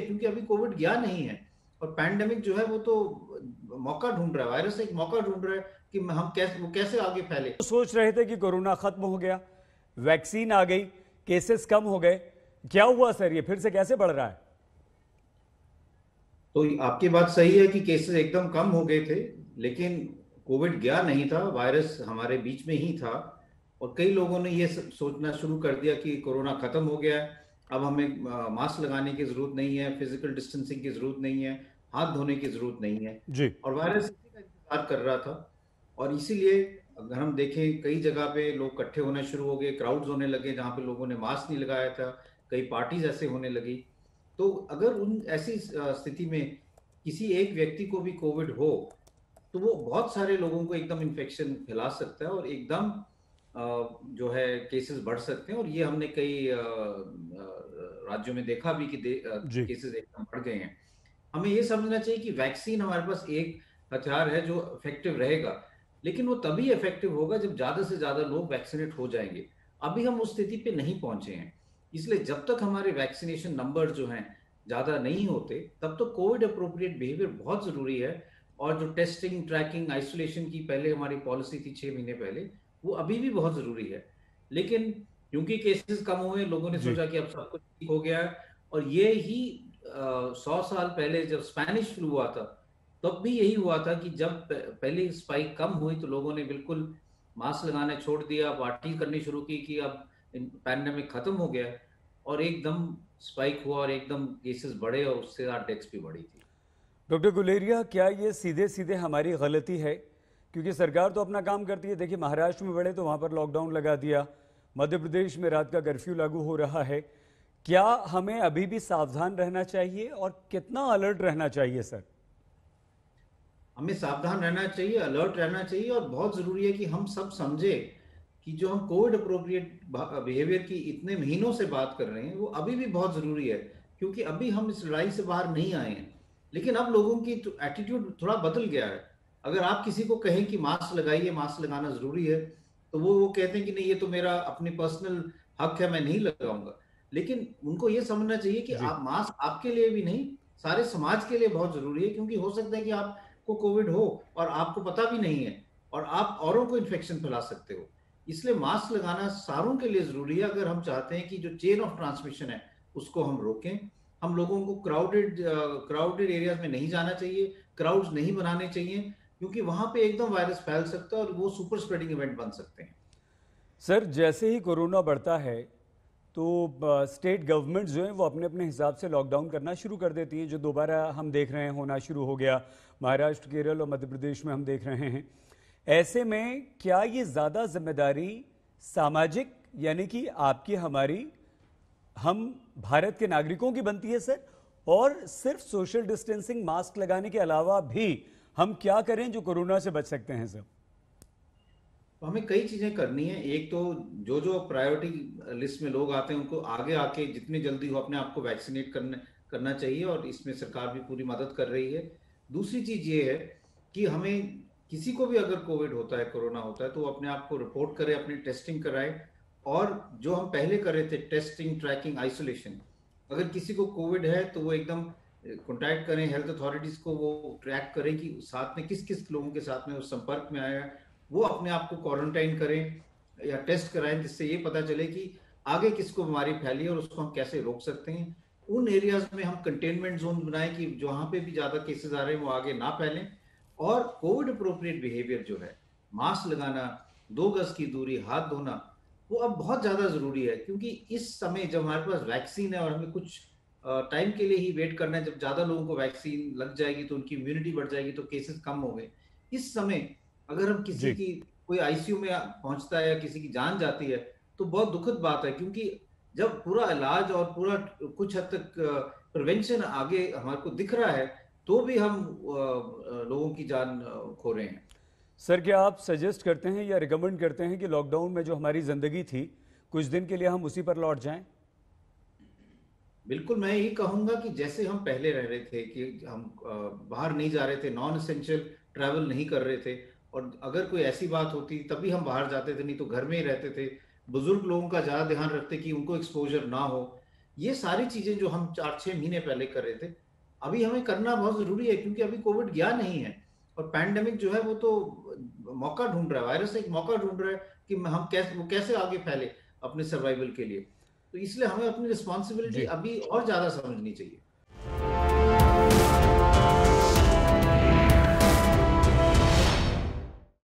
क्योंकि अभी कोविड गया नहीं है और पैंडेमिक जो है वो तो मौका ढूंढ रहा है वायरस एक मौका ढूंढ रहा है कि हम कैसे वो कैसे आगे फैले। तो सोच रहे थे कि कोरोना खत्म हो गया वैक्सीन आ गई केसेस कम हो गए क्या हुआ सर? ये फिर से कैसे बढ़ रहा है? तो आपकी बात सही है कि केसेस एकदम कम हो गए थे लेकिन कोविड गया नहीं था वायरस हमारे बीच में ही था और कई लोगों ने ये सोचना शुरू कर दिया कि कोरोना खत्म हो गया है। अब हमें मास्क लगाने की ज़रूरत नहीं है फ़िज़िकल डिस्टेंसिंग की ज़रूरत नहीं है हाथ धोने की ज़रूरत नहीं है। जी। और वायरस का इंतज़ार कर रहा था और इसीलिए अगर हम देखें कई जगह पे लोग इकट्ठे होने शुरू हो गए क्राउड्स होने लगे जहाँ पे लोगों ने मास्क नहीं लगाया था कई पार्टीज़ ऐसे होने लगी। तो अगर उन ऐसी स्थिति में किसी एक व्यक्ति को भी कोविड हो तो वो बहुत सारे लोगों को एकदम इन्फेक्शन फैला सकता है और एकदम जो है केसेस बढ़ सकते हैं और ये हमने कई राज्यों में देखा भी कि केसेस एकदम बढ़ गए हैं। हमें ये समझना चाहिए कि वैक्सीन हमारे पास एक हथियार है जो इफ़ेक्टिव रहेगा लेकिन वो तभी इफ़ेक्टिव होगा जब ज़्यादा से ज़्यादा लोग वैक्सीनेट हो जाएँगे। अभी हम उस स्थिति पे नहीं पहुँचे हैं। इसलिए जब तक हमारे वैक्सीनेशन नंबर जो हैं ज़्यादा नहीं होते तब तो कोविड अप्रोप्रिएट बिहेवियर बहुत ज़रूरी है। और जो टेस्टिंग ट्रैकिंग आइसोलेशन की पहले हमारी पॉलिसी थी छह महीने पहले वो अभी भी बहुत ज़रूरी है। लेकिन क्योंकि केसेस कम हुए लोगों ने सोचा कि अब सब कुछ ठीक हो गया है और ये ही सौ साल पहले जब स्पेनिश फ्लू हुआ था तब भी यही हुआ था कि जब पहली स्पाइक कम हुई तो लोगों ने बिल्कुल मास्क लगाने छोड़ दिया पार्टी करनी शुरू की कि अब पैंडेमिक खत्म हो गया और एकदम स्पाइक हुआ और एकदम केसेस बढ़े और उससे डेथ्स भी बढ़ी थी। डॉक्टर गुलेरिया क्या ये सीधे सीधे हमारी गलती है? क्योंकि सरकार तो अपना काम करती है। देखिए, महाराष्ट्र में बढ़े तो वहाँ पर लॉकडाउन लगा दिया। मध्य प्रदेश में रात का कर्फ्यू लागू हो रहा है। क्या हमें अभी भी सावधान रहना चाहिए और कितना अलर्ट रहना चाहिए, सर? हमें सावधान रहना चाहिए अलर्ट रहना चाहिए और बहुत ज़रूरी है कि हम सब समझे कि जो हम कोविड अप्रोप्रिएट बिहेवियर की इतने महीनों से बात कर रहे हैं, वो अभी भी बहुत ज़रूरी है। क्योंकि अभी हम इस लड़ाई से बाहर नहीं आए हैं। लेकिन अब लोगों की एटीट्यूड थोड़ा बदल गया है। अगर आप किसी को कहें कि मास्क लगाइए मास्क लगाना ज़रूरी है तो वो वो कहते हैं कि नहीं ये तो मेरा अपने पर्सनल हक है मैं नहीं लगाऊँगा। लेकिन उनको ये समझना चाहिए कि आप मास्क आपके लिए भी नहीं सारे समाज के लिए बहुत ज़रूरी है क्योंकि हो सकता है कि आपको कोविड हो और आपको पता भी नहीं है और आप औरों को इन्फेक्शन फैला सकते हो। इसलिए मास्क लगाना सारों के लिए ज़रूरी है अगर हम चाहते हैं कि जो चेन ऑफ़ ट्रांसमिशन है उसको हम रोकें। हम लोगों को क्राउडेड क्राउडेड एरियाज़ में नहीं जाना चाहिए क्राउड्स नहीं बनाने चाहिए। क्योंकि वहाँ पे एकदम वायरस फैल सकता है और वो सुपर स्प्रेडिंग इवेंट बन सकते हैं। सर, जैसे ही कोरोना बढ़ता है तो स्टेट गवर्नमेंट जो है, वो अपने अपने हिसाब से लॉकडाउन करना शुरू कर देती हैं, जो दोबारा हम देख रहे हैं, होना शुरू हो गया। महाराष्ट्र, केरल और मध्य प्रदेश में हम देख रहे हैं। ऐसे में क्या ये ज़्यादा ज़िम्मेदारी सामाजिक, यानी कि आपकी, हमारी, हम भारत के नागरिकों की बनती है, सर? और सिर्फ़ सोशल डिस्टेंसिंग मास्क लगाने के अलावा भी हम क्या करें जो कोरोना से बच सकते हैं सर तो हमें कई चीज़ें करनी है। एक तो जो जो प्रायोरिटी लिस्ट में लोग आते हैं, उनको आगे आके जितनी जल्दी हो अपने आप को वैक्सीनेट करने, करना चाहिए और इसमें सरकार भी पूरी मदद कर रही है। दूसरी चीज़ ये है कि हमें किसी को भी अगर कोविड होता है, कोरोना होता है तो वो अपने आप को रिपोर्ट करे, अपनी टेस्टिंग कराए और जो हम पहले कर रहे थे टेस्टिंग ट्रैकिंग आइसोलेशन अगर किसी को कोविड है तो वो एकदम कॉन्टैक्ट करें हेल्थ अथॉरिटीज को वो ट्रैक करें कि साथ में किस किस लोगों के साथ में उस संपर्क में आया। वो अपने आप को क्वारंटाइन करें या टेस्ट कराएँ, जिससे ये पता चले कि आगे किसको बीमारी फैली है और उसको हम कैसे रोक सकते हैं। उन एरियाज़ में हम कंटेनमेंट जोन बनाएँ कि जहाँ पे भी ज़्यादा केसेस आ रहे हैं, वो आगे ना फैलें। और कोविड अप्रोप्रिएट बिहेवियर जो है मास्क लगाना, दो गज की दूरी, हाथ धोना, वो अब बहुत ज़्यादा ज़रूरी है। क्योंकि इस समय जब हमारे पास वैक्सीन है और हमें कुछ टाइम के लिए ही वेट करना है। जब ज़्यादा लोगों को वैक्सीन लग जाएगी तो उनकी इम्यूनिटी बढ़ जाएगी तो केसेस कम हो गए। इस समय अगर हम किसी की कोई आईसीयू में पहुँचता है या किसी की जान जाती है तो बहुत दुखद बात है क्योंकि जब पूरा इलाज और पूरा कुछ हद तक प्रिवेंशन आगे हमारे को दिख रहा है तो भी हम लोगों की जान खो रहे हैं। सर क्या आप सजेस्ट करते हैं या रिकमेंड करते हैं कि लॉकडाउन में जो हमारी ज़िंदगी थी कुछ दिन के लिए हम उसी पर लौट जाएँ? बिल्कुल, मैं ये कहूँगा कि जैसे हम पहले रह रहे थे कि हम बाहर नहीं जा रहे थे नॉन असेंशियल ट्रैवल नहीं कर रहे थे, और अगर कोई ऐसी बात होती तभी हम बाहर जाते थे, नहीं तो घर में ही रहते थे। बुज़ुर्ग लोगों का ज़्यादा ध्यान रखते कि उनको एक्सपोजर ना हो। ये सारी चीज़ें जो हम चार छः महीने पहले कर रहे थे, अभी हमें करना बहुत ज़रूरी है क्योंकि अभी कोविड गया नहीं है, और पैंडेमिक जो है वो तो मौका ढूंढ रहा है वायरस एक मौका ढूंढ रहा है कि हम कैसे, वो कैसे आगे फैले अपने सर्वाइवल के लिए। तो इसलिए हमें अपनी रिस्पॉन्सिबिलिटी अभी और ज़्यादा समझनी चाहिए।